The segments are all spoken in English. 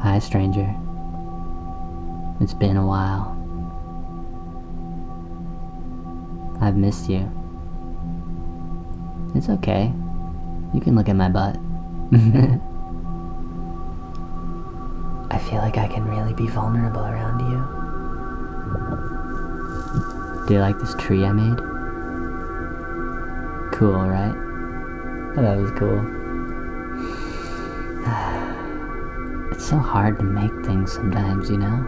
Hi, stranger. It's been a while. I've missed you. It's okay. You can look at my butt. I feel like I can really be vulnerable around you. Do you like this tree I made? Cool, right? Oh, that was cool. It's so hard to make things sometimes, you know?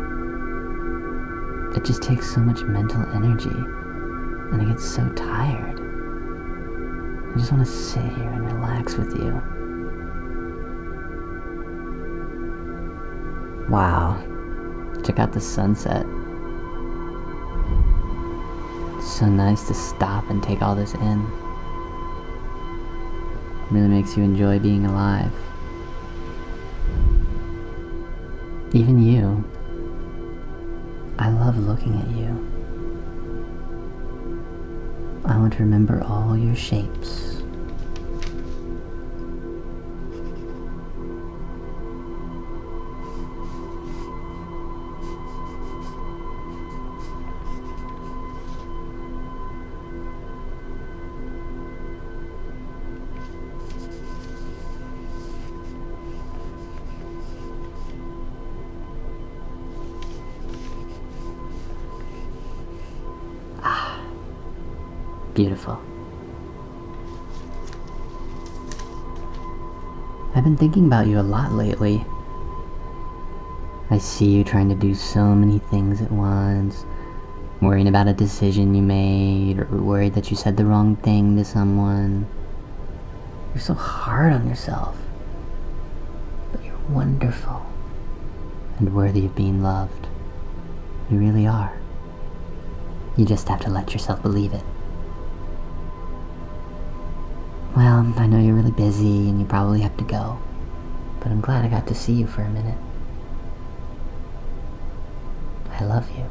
It just takes so much mental energy, and I get so tired. I just want to sit here and relax with you. Wow. Check out the sunset. It's so nice to stop and take all this in. Really makes you enjoy being alive. Even you. I love looking at you. I want to remember all your shapes. Beautiful. I've been thinking about you a lot lately. I see you trying to do so many things at once, worrying about a decision you made, or worried that you said the wrong thing to someone. You're so hard on yourself. But you're wonderful and worthy of being loved. You really are. You just have to let yourself believe it. I know you're really busy and you probably have to go, but I'm glad I got to see you for a minute. I love you.